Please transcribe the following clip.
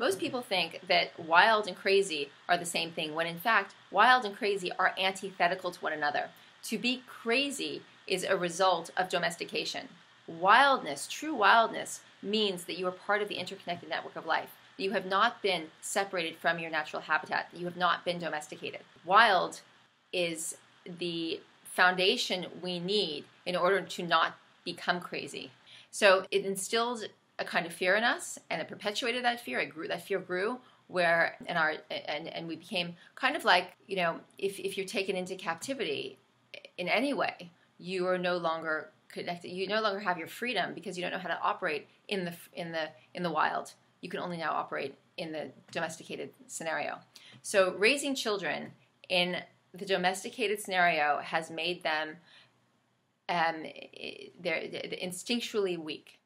Most people think that wild and crazy are the same thing, when in fact, wild and crazy are antithetical to one another. To be crazy is a result of domestication. Wildness, true wildness, means that you are part of the interconnected network of life, you have not been separated from your natural habitat, you have not been domesticated. Wild is the foundation we need in order to not become crazy. So it instilled a kind of fear in us, and it perpetuated that fear. It grew. That fear grew. Where in our and and we became kind of like you know if if you're taken into captivity in any way, you are no longer connected. You no longer have your freedom because you don't know how to operate in the in the in the wild. You can only now operate in the domesticated scenario. So raising children in the domesticated scenario has made them um, they're, they're instinctually weak